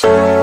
Shh.